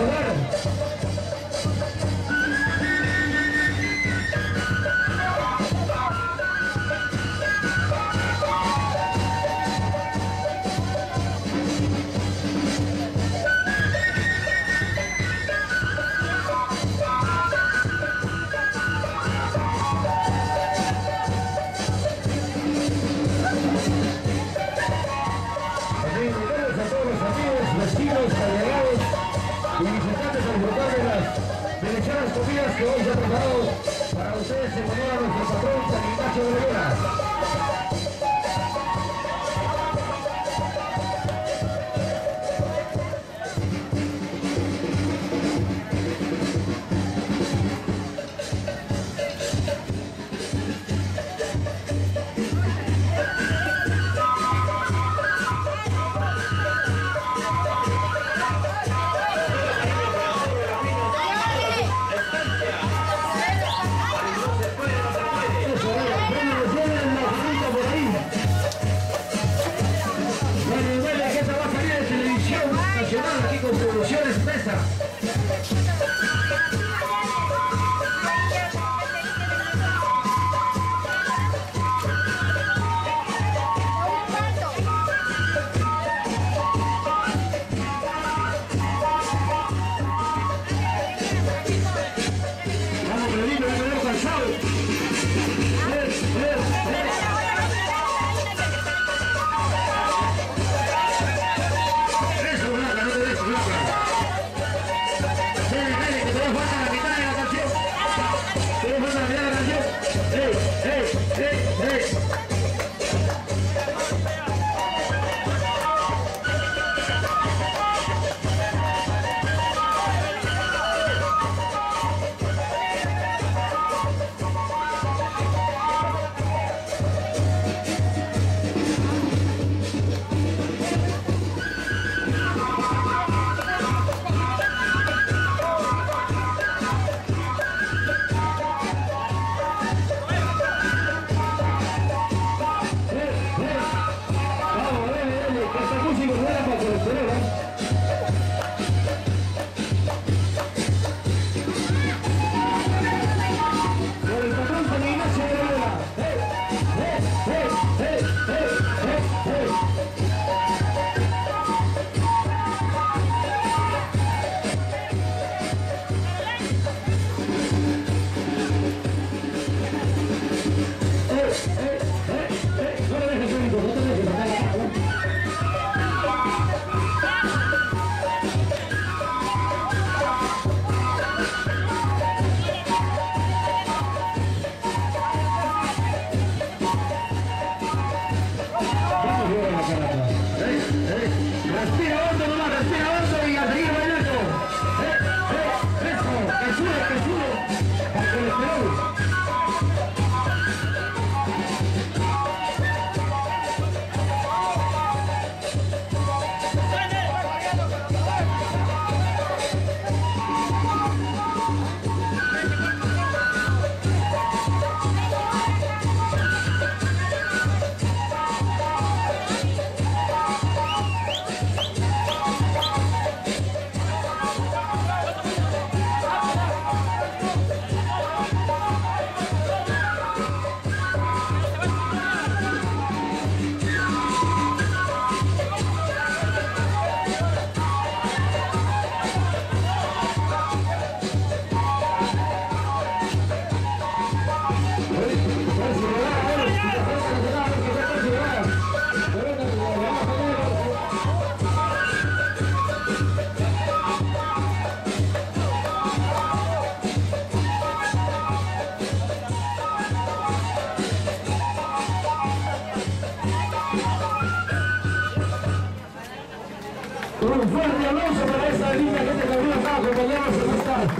Hello. que hoy se ha preparado para ustedes en honor a nuestro patrón San Ignacio de Loyola. 그래 Un fuerte aplauso para esta linda gente que nos va a acompañarnos esta tarde.